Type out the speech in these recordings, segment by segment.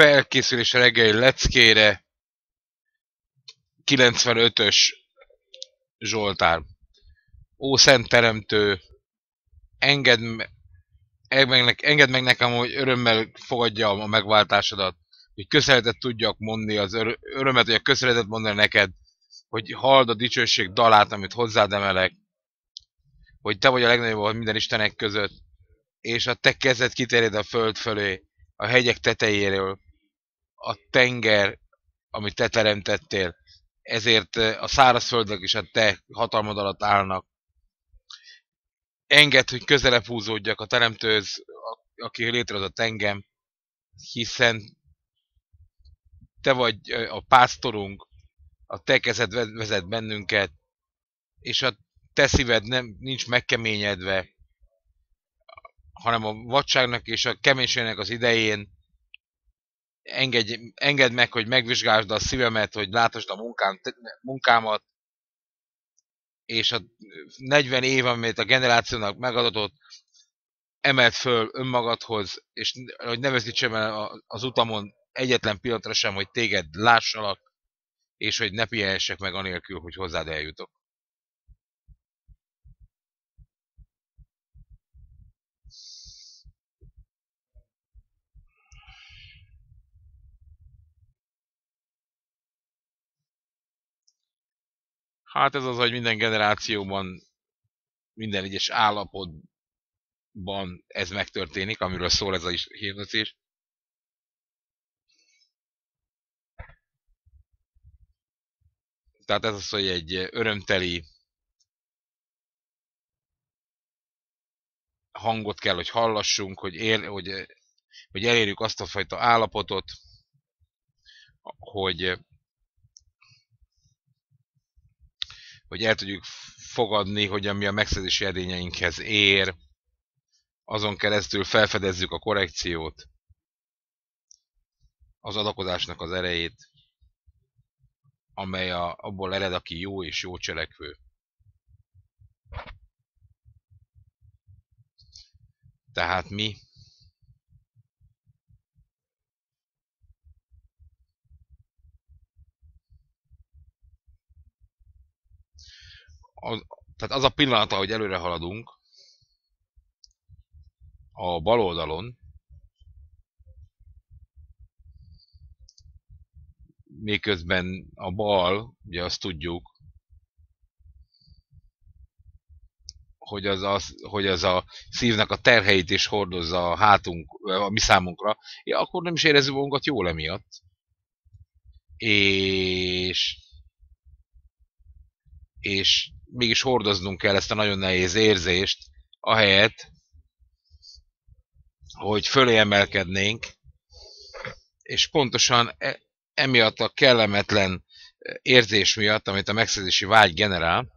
felkészülés reggeli leckére. 95-ös Zsoltár. Ó, Szent Teremtő, engedd, meg, engedd meg nekem, hogy örömmel fogadja a megváltásodat, hogy köszönetet tudjak mondani, az ör, örömet, hogy a köszönetet mondani neked, hogy halld a dicsőség dalát, amit hozzád emelek, hogy te vagy a legnagyobb minden Istenek között, és a te kezed kiterjed a föld fölé, a hegyek tetejéről, a tenger, amit te teremtettél, ezért a szárazföldek is a te hatalmad alatt állnak. Engedd, hogy közelebb húzódjak a teremtőhöz, aki létrehozott engem, hiszen te vagy a pásztorunk, a te kezed vezet bennünket, és a te szíved nem, nincs megkeményedve, hanem a vadságnak és a keménységnek az idején engedj, engedd meg, hogy megvizsgálsd a szívemet, hogy látasd a munkám, munkámat, és a 40 év, amit a generációnak megadatott, emelt föl önmagadhoz, és hogy ne veszítsem el az utamon egyetlen pillanatra sem, hogy téged lássalak, és hogy ne pihenhessek meg anélkül, hogy hozzád eljutok. Hát ez az, hogy minden generációban, minden egyes állapotban ez megtörténik, amiről szól ez a hirdetés. Tehát ez az, hogy egy örömteli hangot kell, hogy hallassunk, hogy, ér, hogy, hogy elérjük azt a fajta állapotot, hogy hogy el tudjuk fogadni, hogy ami a megszerzési edényeinkhez ér, azon keresztül felfedezzük a korrekciót, az adakozásnak az erejét, amely a, abból ered, aki jó és jó cselekvő. Tehát mi az, tehát az a pillanat, ahogy előre haladunk, a bal oldalon, miközben a bal, ugye azt tudjuk, hogy az, az, hogy az a szívnek a terheit is hordozza a hátunk, a mi számunkra, ja, akkor nem is érezzük magunkat jól emiatt. És, és mégis hordoznunk kell ezt a nagyon nehéz érzést, ahelyett, hogy fölé emelkednénk, és pontosan e, emiatt a kellemetlen érzés miatt, amit a megszerzési vágy generál,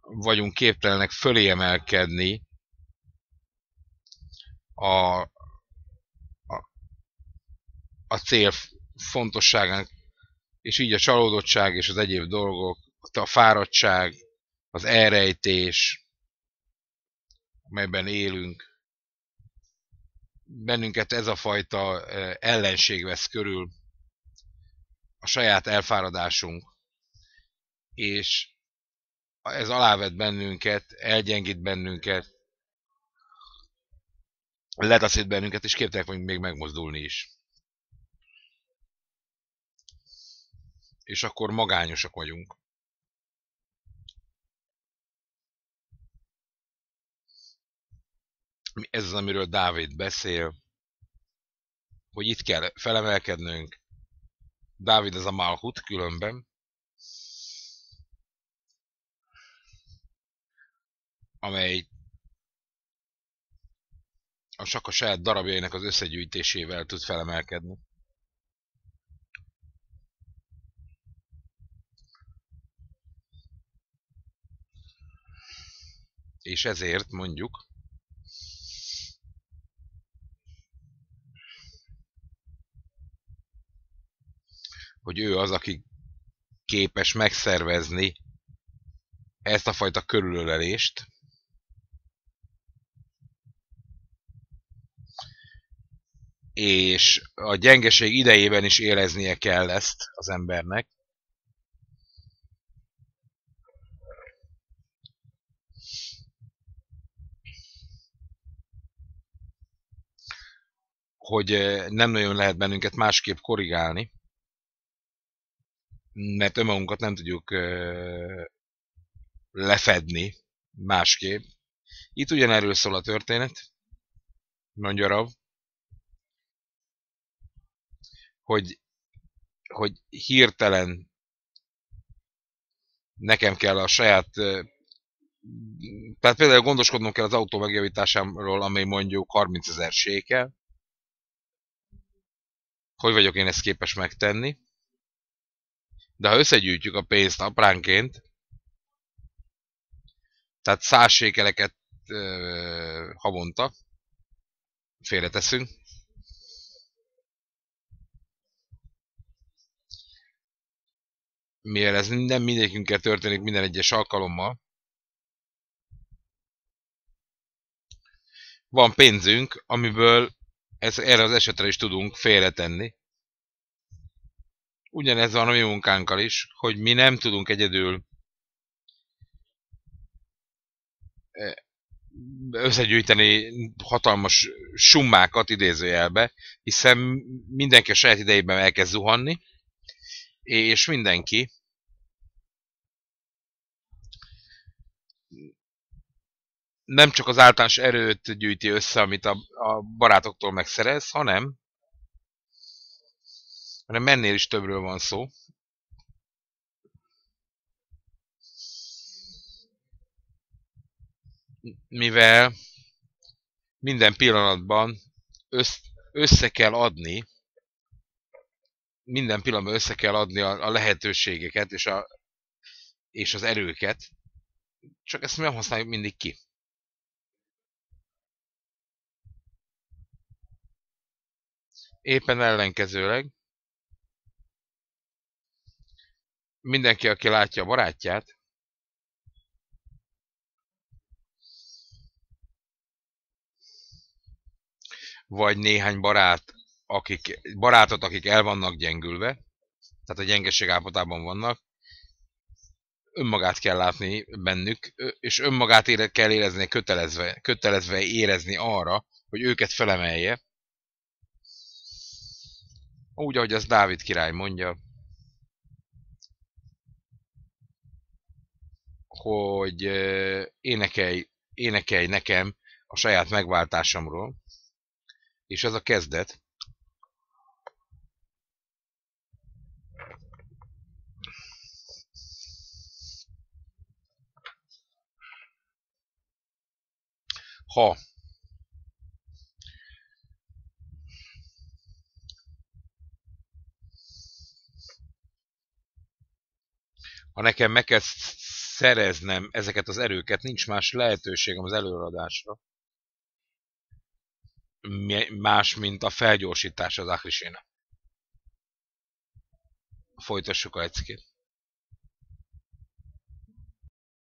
vagyunk képtelenek fölé emelkedni a, a, a cél fontosságán, és így a csalódottság és az egyéb dolgok a fáradtság, az elrejtés, melyben élünk. Bennünket ez a fajta ellenség vesz körül, a saját elfáradásunk, és ez alávet bennünket, elgyengít bennünket, letaszít bennünket, és képtelek vagyunk még megmozdulni is. És akkor magányosak vagyunk. Ez az, amiről Dávid beszél, hogy itt kell felemelkednünk. Dávid az a Malhut különben, amely a csak a saját darabjainak az összegyűjtésével tud felemelkedni. És ezért mondjuk, hogy ő az, aki képes megszervezni ezt a fajta körülölelést, és a gyengeség idejében is éreznie kell ezt az embernek. hogy nem nagyon lehet bennünket másképp korrigálni, mert önmagunkat nem tudjuk lefedni másképp. Itt ugyanerről szól a történet, mondja Rav, hogy, hogy hirtelen nekem kell a saját tehát például gondoskodnom kell az autó megjavításáról, amely mondjuk 30 ezer sékel. Hogy vagyok én ezt képes megtenni? De ha összegyűjtjük a pénzt apránként, tehát száz sékeleket ö, havonta félreteszünk, mivel ez nem mindegyikünkkel történik minden egyes alkalommal, van pénzünk, amiből ez, erre az esetre is tudunk félretenni. Ugyanez van a mi munkánkkal is, hogy mi nem tudunk egyedül e, összegyűjteni hatalmas summákat idézőjelbe, hiszen mindenki a saját idejében elkezd zuhanni, és mindenki nem csak az általános erőt gyűjti össze, amit a, a barátoktól megszerez, hanem, hanem mennél is többről van szó. Mivel minden pillanatban össze kell adni minden pillanatban össze kell adni a, a lehetőségeket és, a, és az erőket, csak ezt mi nem használjuk mindig ki. Éppen ellenkezőleg, mindenki, aki látja a barátját, vagy néhány barát akik, barátot, akik el vannak gyengülve, tehát a gyengeség állapotában vannak, önmagát kell látni bennük, és önmagát ére, kell érezni, kötelezve, kötelezve érezni arra, hogy őket felemelje. Úgy, ahogy az Dávid király mondja, hogy énekelj, énekelj nekem a saját megváltásomról, és ez a kezdet, ha. Ha nekem meg kell szereznem ezeket az erőket, nincs más lehetőségem az előadásra, más, mint a felgyorsítás az Akrisének. Folytassuk a leckét.